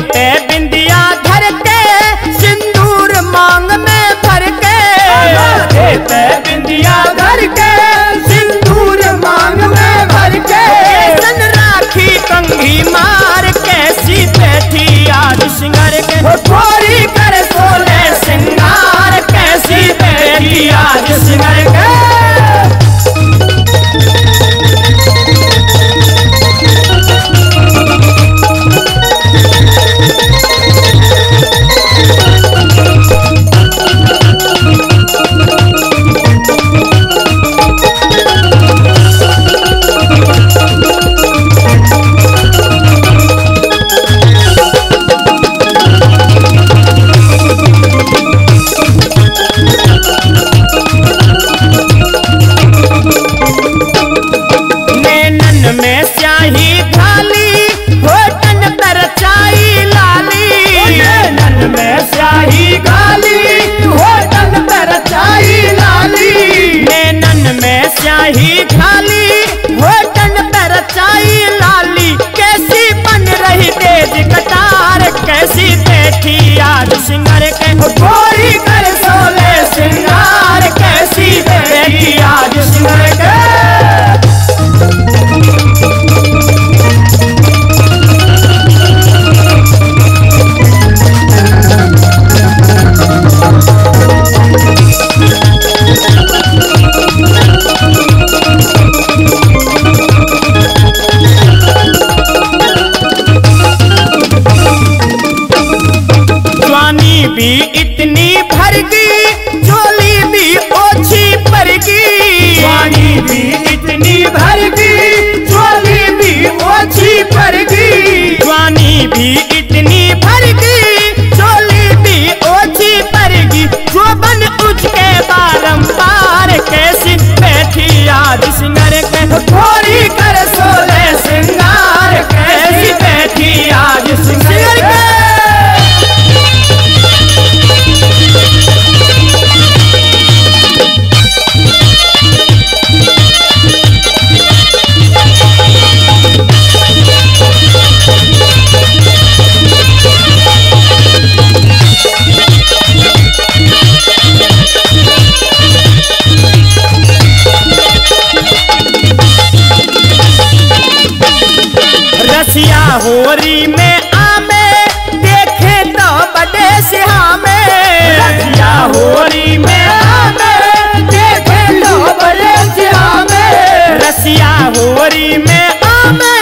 पे भी इतनी भर गई झोली भी ओछी पर गई पानी भी इतनी भर गई झोली भी ओछी पर गई पानी भी बिछिया होरी में आमे, देखे तो बड़े सिहामे सिया होरी में आमे, देखे तो बड़े सिहामे तो रसिया होरी में आमे